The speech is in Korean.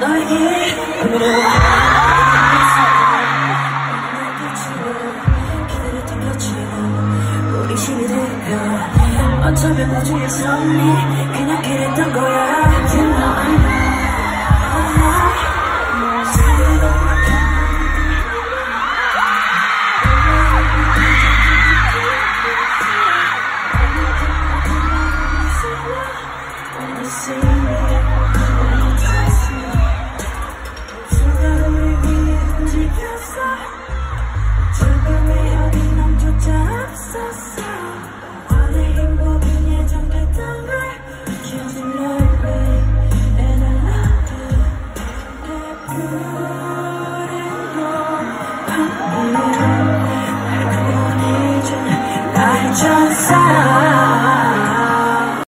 이야기 오늘은 기다렸던 곁으로 우리 힘이 되어 어쩌면 우주에서 언니 그냥 그랬던 거야. See you 높은